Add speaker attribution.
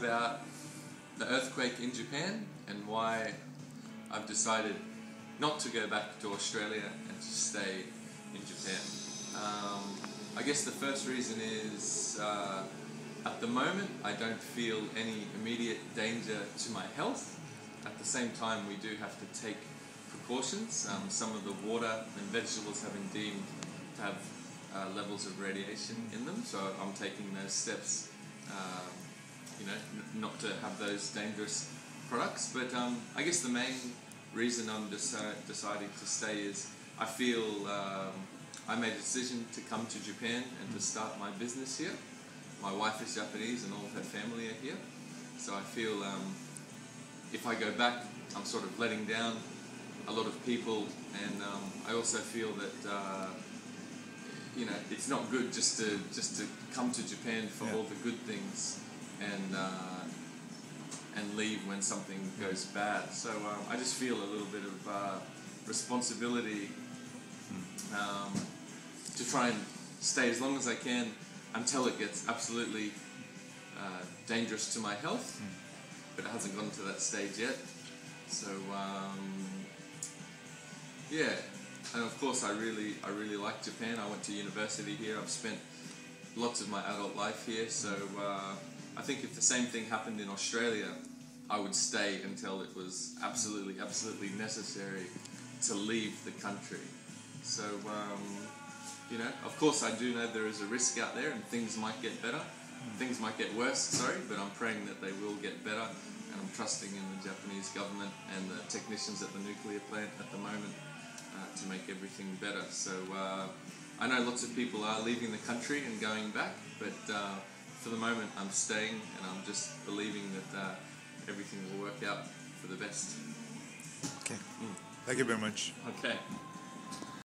Speaker 1: about the earthquake in Japan and why I've decided not to go back to Australia and to stay in Japan. Um, I guess the first reason is uh, at the moment I don't feel any immediate danger to my health. At the same time, we do have to take precautions. Um, some of the water and vegetables have been deemed to have uh, levels of radiation in them, so I'm taking those steps, um, you know, not to have those dangerous products. But um, I guess the main reason I'm deci- deciding to stay is I feel um, I made a decision to come to Japan and to start my business here. My wife is Japanese and all of her family are here, so I feel um, if I go back, I'm sort of letting down a lot of people, and um, I also feel that uh, you know it's not good just to just to come to Japan for
Speaker 2: Yeah.
Speaker 1: all the good things and uh, and leave when something goes bad. So um, I just feel a little bit of uh, responsibility um, to try and stay as long as I can until it gets absolutely uh, dangerous to my health but it hasn't gotten to that stage yet. So um, yeah, and of course I really I really like Japan. I went to university here. I've spent lots of my adult life here. So uh, I think if the same thing happened in Australia, I would stay until it was absolutely absolutely necessary to leave the country. So um, you know, of course I do know there is a risk out there and things might get better. Things might get worse, sorry, but I'm praying that they will get better and I'm trusting in the Japanese government and the technicians at the nuclear plant at the moment uh, to make everything better. So uh, I know lots of people are leaving the country and going back, but uh, for the moment I'm staying and I'm just believing that uh, everything will work out for the best.
Speaker 2: Okay. Thank you very much.
Speaker 1: Okay.